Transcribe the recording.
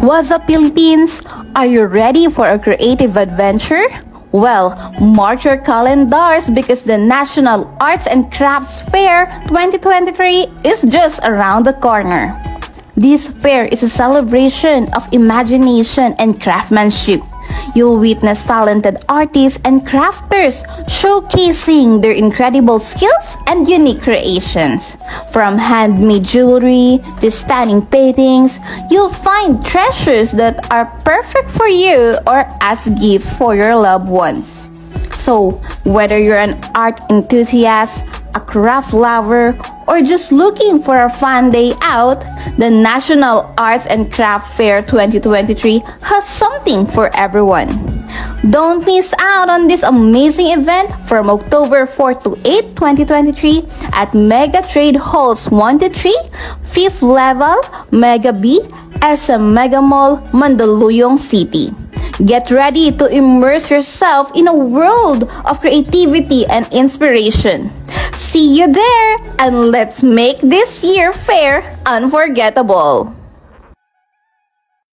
What's up, Philippines? Are you ready for a creative adventure? Well, mark your calendars because the National Arts and Crafts Fair 2023 is just around the corner. This fair is a celebration of imagination and craftsmanship. You'll witness talented artists and crafters showcasing their incredible skills and unique creations. From handmade jewelry to stunning paintings, you'll find treasures that are perfect for you or as gifts for your loved ones. So, whether you're an art enthusiast, a craft lover, or just looking for a fun day out, the National Arts and Craft Fair 2023 has something for everyone. Don't miss out on this amazing event from October 4 to 8, 2023 at Mega Trade Halls 1 to 3, 5th level, Mega B, SM Mega Mall, Mandaluyong City. Get ready to immerse yourself in a world of creativity and inspiration. See you there, and let's make this year fair unforgettable.